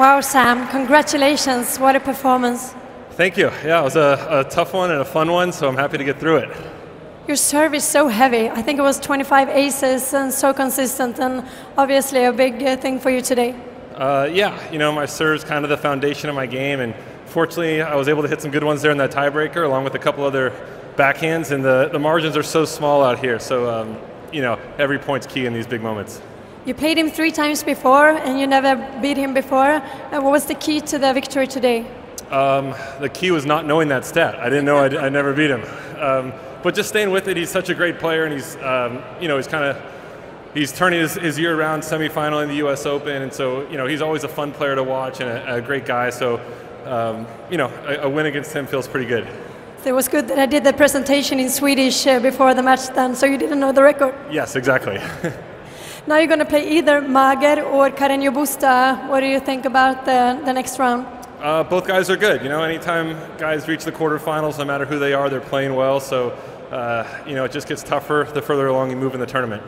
Wow, Sam, congratulations. What a performance. Thank you. Yeah, it was a, a tough one and a fun one, so I'm happy to get through it. Your serve is so heavy. I think it was 25 aces and so consistent, and obviously a big uh, thing for you today. Uh, yeah, you know, my serve's kind of the foundation of my game, and fortunately, I was able to hit some good ones there in that tiebreaker, along with a couple other backhands, and the, the margins are so small out here, so, um, you know, every point's key in these big moments. You played him three times before, and you never beat him before. Uh, what was the key to the victory today? Um, the key was not knowing that stat. I didn't know I'd, I never beat him. Um, but just staying with it, he's such a great player, and he's, um, you know, he's kind of he's turning his, his, year around semifinal in the U.S. Open, and so you know he's always a fun player to watch and a, a great guy. So um, you know a, a, win against him feels pretty good. It was good that I did the presentation in Swedish uh, before the match, then, so you didn't know the record. Yes, exactly. now you're going to play either Mager or Carreño Busta. What do you think about the, the next round? Uh, both guys are good. You know, anytime guys reach the quarterfinals, no matter who they are, they're playing well. So, uh, you know, it just gets tougher the further along you move in the tournament.